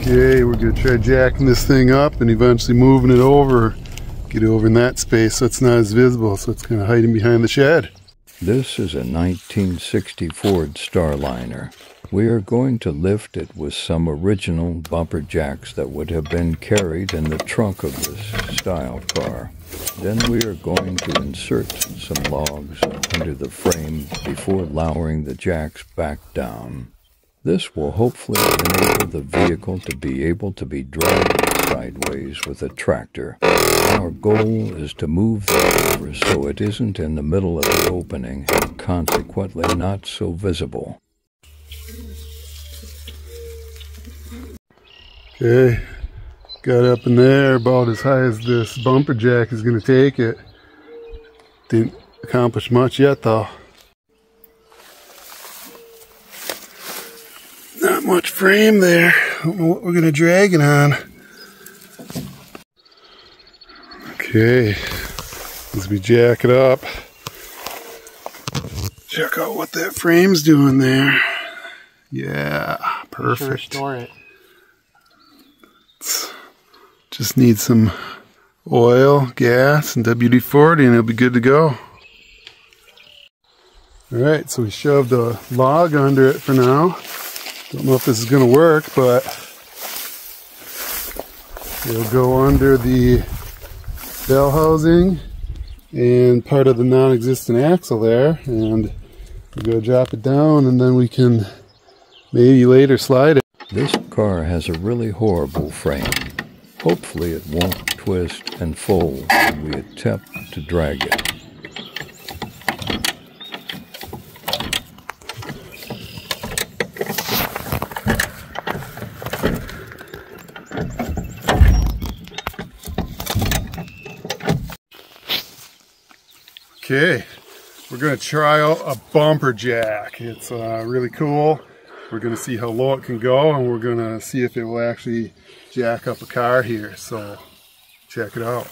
Okay, we're gonna try jacking this thing up and eventually moving it over. Get it over in that space so it's not as visible, so it's kind of hiding behind the shed. This is a 1960 Ford Starliner. We are going to lift it with some original bumper jacks that would have been carried in the trunk of this style car. Then we are going to insert some logs under the frame before lowering the jacks back down. This will hopefully enable the vehicle to be able to be dragged sideways with a tractor. Our goal is to move the over so it isn't in the middle of the opening and consequently not so visible. Okay, got up in there about as high as this bumper jack is going to take it. Didn't accomplish much yet though. Not much frame there. I Don't know what we're going to drag it on. Okay, as we jack it up, check out what that frame's doing there. Yeah, perfect. Sure, store it. Just need some oil, gas, and WD-40 and it'll be good to go. Alright, so we shoved a log under it for now. Don't know if this is going to work, but it'll go under the bell housing and part of the non-existent axle there and going to drop it down and then we can maybe later slide it. This car has a really horrible frame. Hopefully it won't twist and fold when we attempt to drag it. Okay, we're to try out a bumper jack. It's uh, really cool. We're to see how low it can go and we're to see if it will actually jack up a car here. So check it out.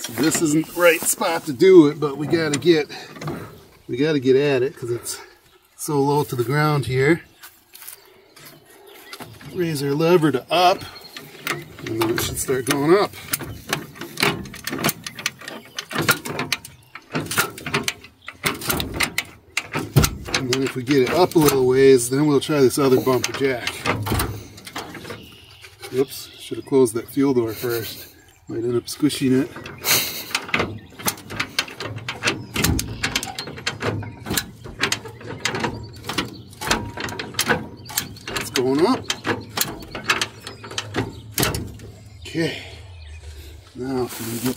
So this isn't the right spot to do it, but we got to get we got to get at it because it's so low to the ground here. Raise our lever to up and then it should start going up. And then if we get it up a little ways, then we'll try this other bumper jack. Oops, should have closed that fuel door first. Might end up squishing it. It's going up. Okay. Now if we get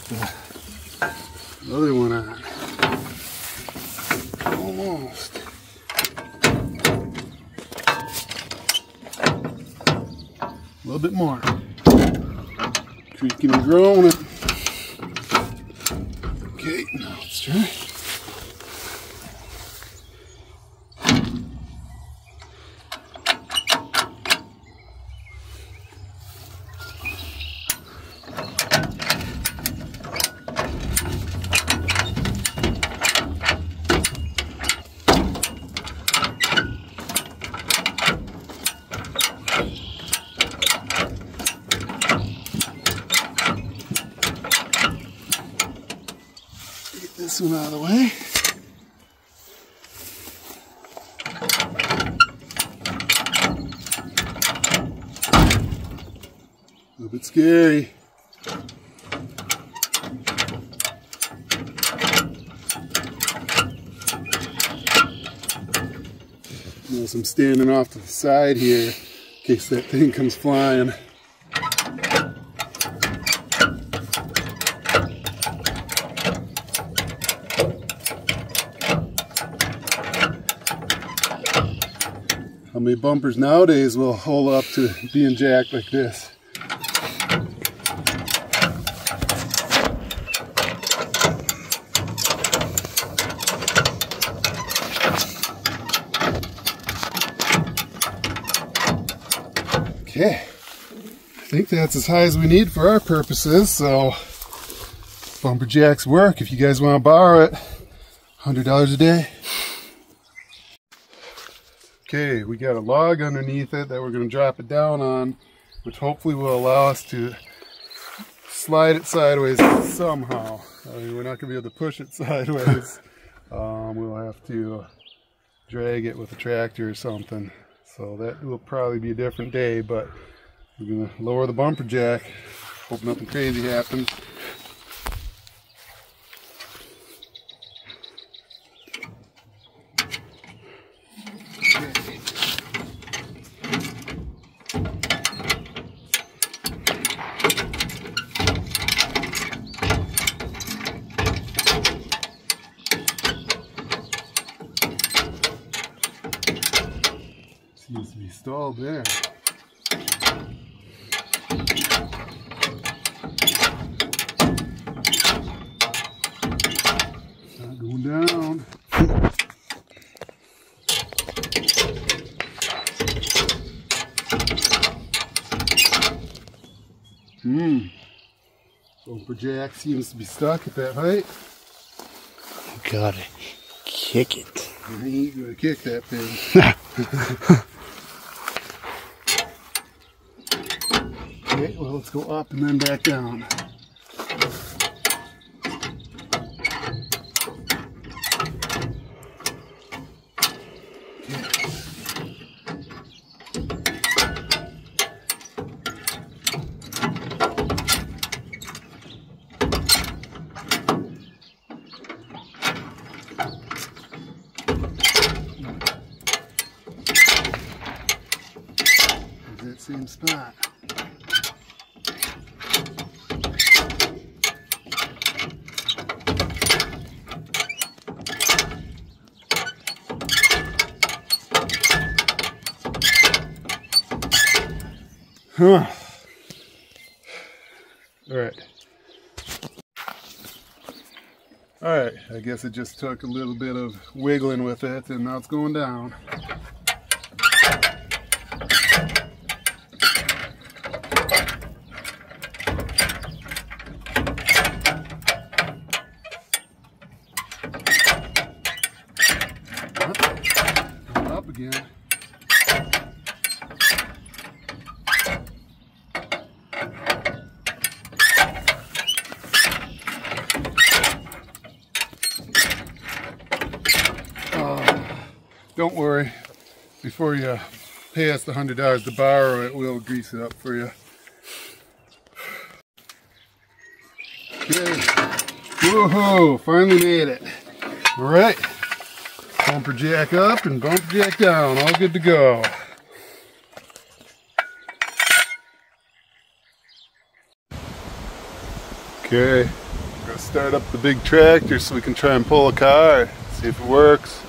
the other one on. Almost. A little bit more. Creaking and groaning. This one out of the way. A little bit scary. Notice I'm standing off to the side here in case that thing comes flying. Many bumpers nowadays will hold up to being jacked like this? Okay, I think that's as high as we need for our purposes, so bumper jacks work. If you guys want to borrow it, $100 a day. Okay, we got a log underneath it that we're going to drop it down on, which hopefully will allow us to slide it sideways somehow. I mean, we're not going to be able to push it sideways. um, we'll have to drag it with a tractor or something. So that will probably be a different day, but we're going to lower the bumper jack. Hope nothing crazy happens. Seems there. Not going down. Hmm. Bumper jack seems to be stuck at that height. Gotta kick it. I ain't gonna kick that thing. okay, well let's go up and then back down. That same spot. Huh. All right. All right, I guess it just took a little bit of wiggling with it and now it's going down. Up, up again. Oh, don't worry. Before you uh, pay us the hundred dollars to borrow it, we'll grease it up for you. Okay. Woohoo! Finally made it. All right. Bumper jack up and bumper jack down. All good to go. Okay. We're to start up the big tractor so we can try and pull a car. See if it works.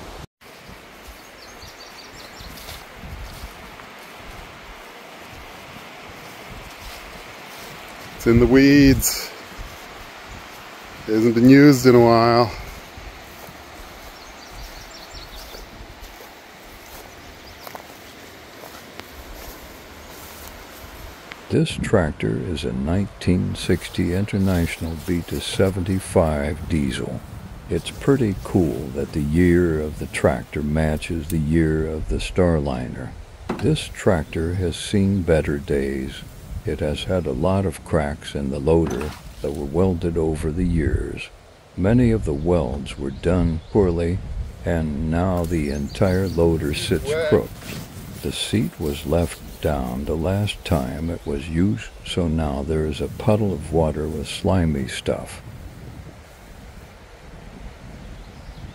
It's in the weeds. It hasn't been used in a while. This tractor is a 1960 International Beta 75 diesel. It's pretty cool that the year of the tractor matches the year of the Starliner. This tractor has seen better days. It has had a lot of cracks in the loader that were welded over the years. Many of the welds were done poorly, and now the entire loader sits crooked. The seat was left down the last time it was used, so now there is a puddle of water with slimy stuff.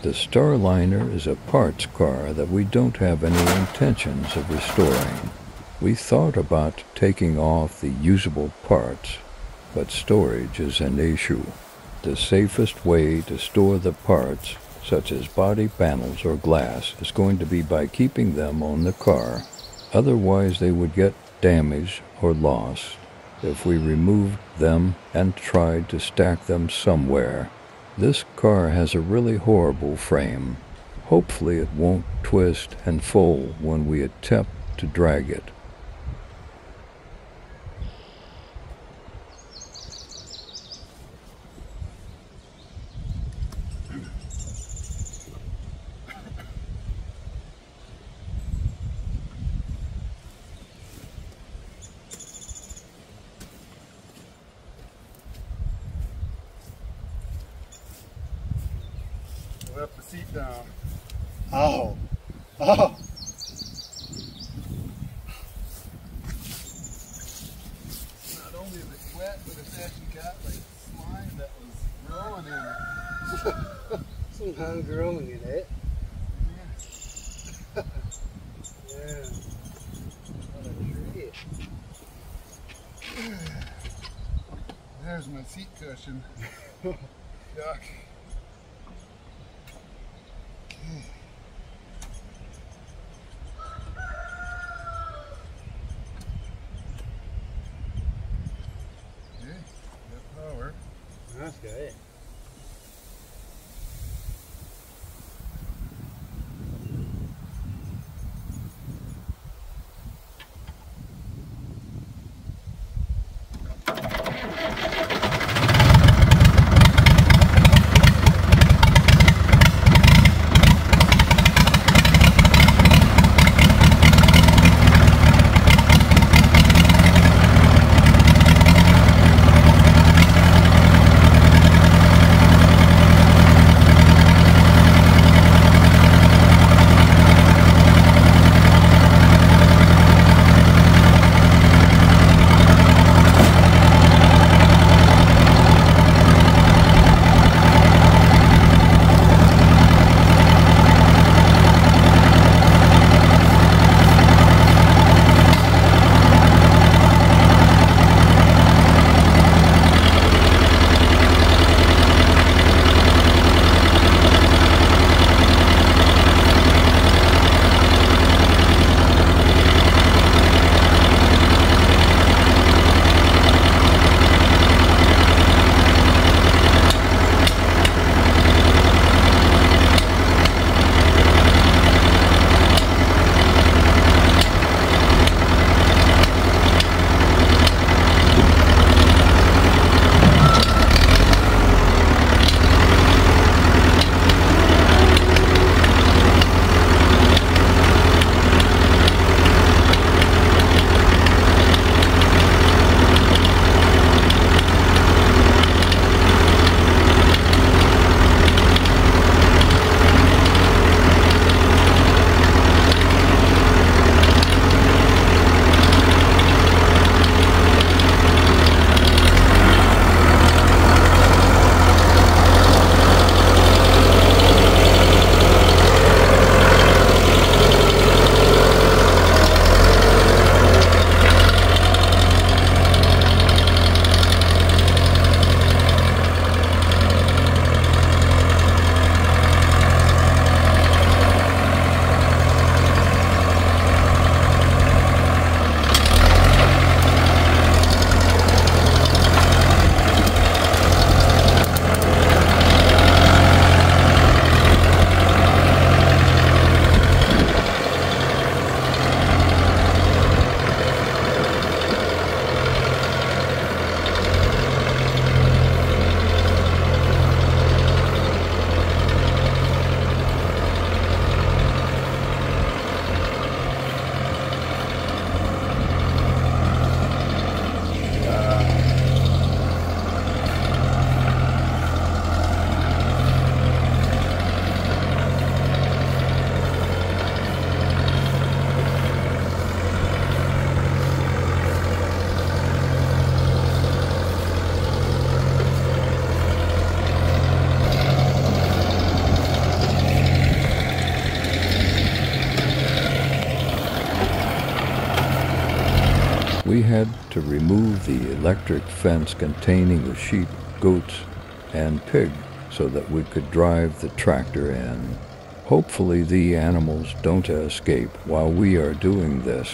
The Starliner is a parts car that we don't have any intentions of restoring. We thought about taking off the usable parts, but storage is an issue. The safest way to store the parts, such as body panels or glass, is going to be by keeping them on the car. Otherwise, they would get damaged or lost if we removed them and tried to stack them somewhere. This car has a really horrible frame. Hopefully, it won't twist and fold when we attempt to drag it. Left the seat down. Oh. Oh. Not only is it wet, but it's actually got like slime that was growing in it. Somehow growing in it. Yeah. What a treat. There's my seat cushion. Yuck. Okay. Okay, got power. Good. Electric fence containing the sheep, goats, and pig so that we could drive the tractor in. Hopefully, the animals don't escape while we are doing this.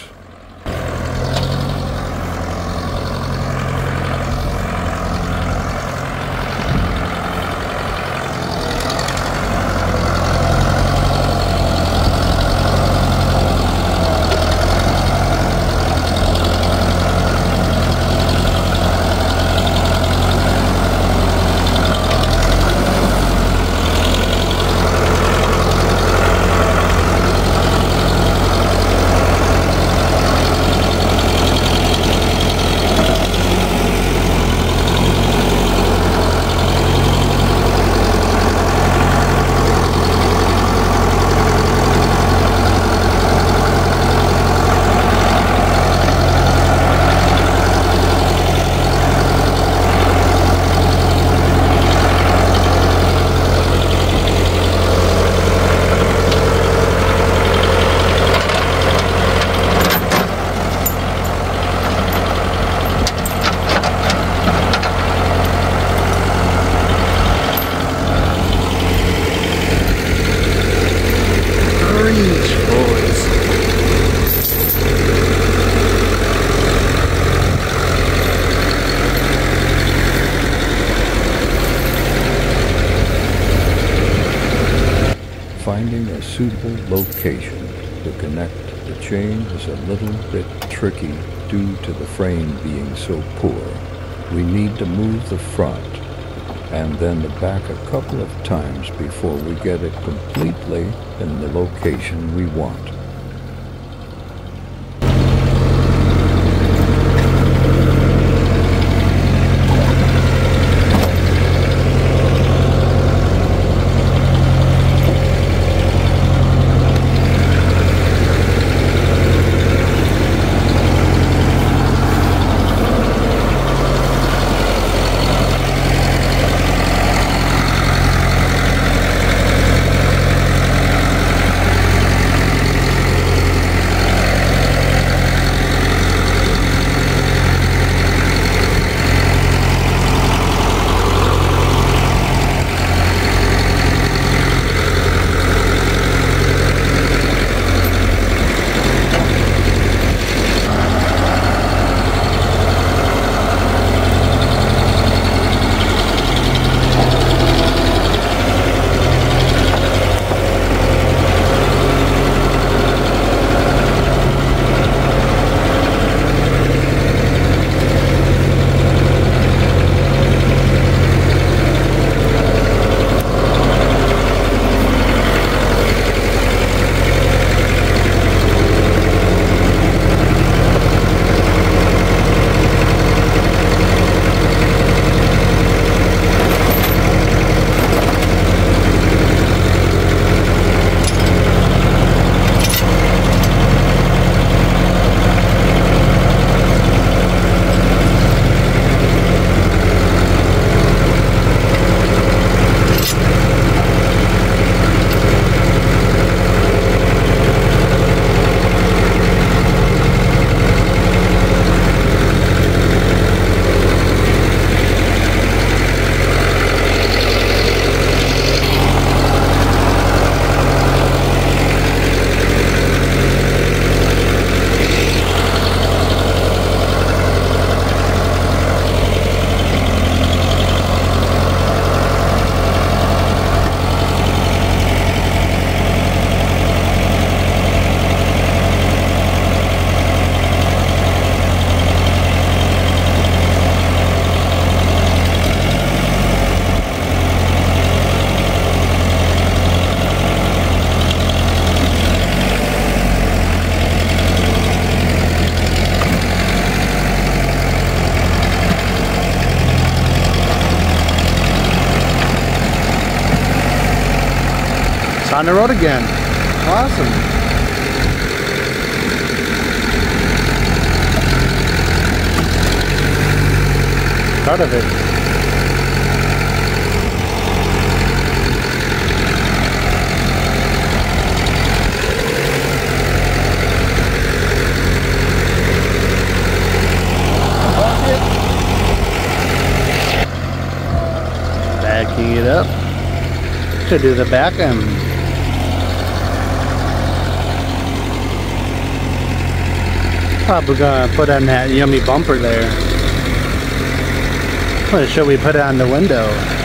To connect the chain is a little bit tricky due to the frame being so poor. We need to move the front and then the back a couple of times before we get it completely in the location we want. On the road again. Awesome. Part of it. Backing it up to do the back end. Probably gonna put on that yummy bumper there. What should we put on the window?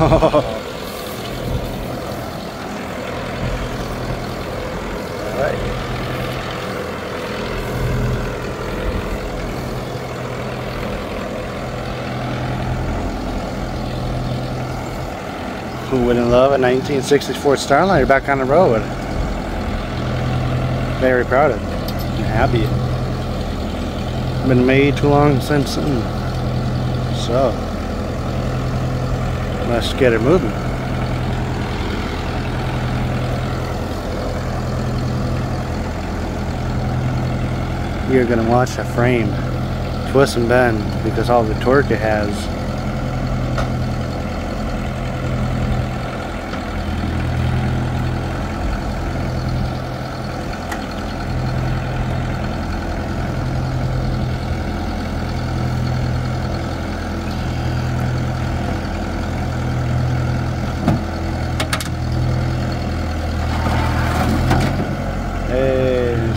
Who wouldn't love a 1964 Starliner back on the road? very proud of. I'm happy. Been made too long Simpson. So let's get it moving. You're gonna watch a frame twist and bend because all the torque it has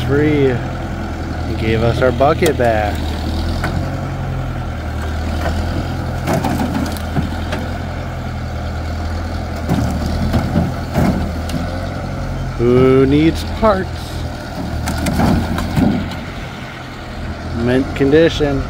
Free. He gave us our bucket back. Who needs parts? Mint condition.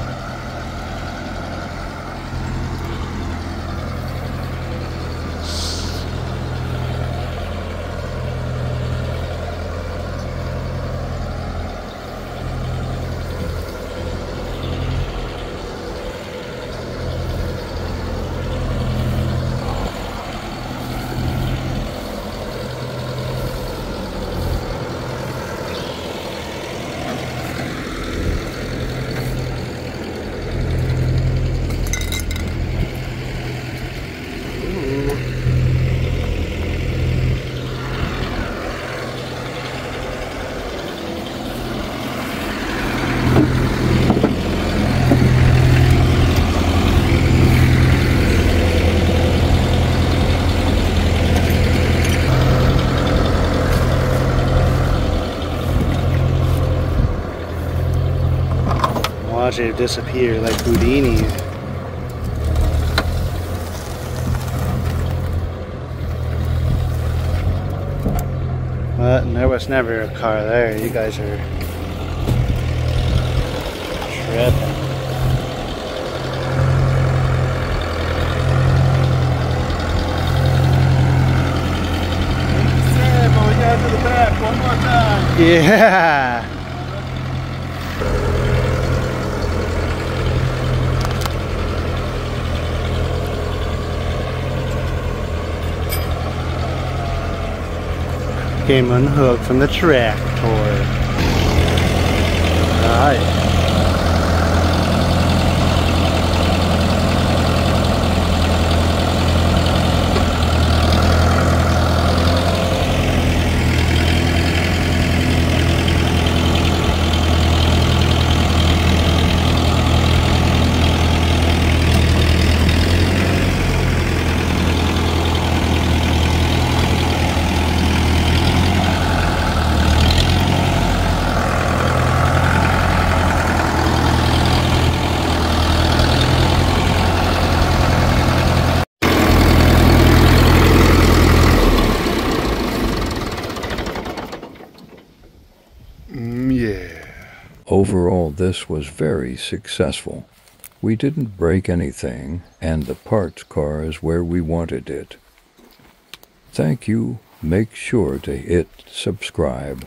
Watch it disappear like Houdini. But there was never a car there. You guys are tripping. Sam, we got to the back one more time. Yeah. Came unhooked from the tractor. Alright. This was very successful. We didn't break anything, and the parts car is where we wanted it. Thank you. Make sure to hit subscribe.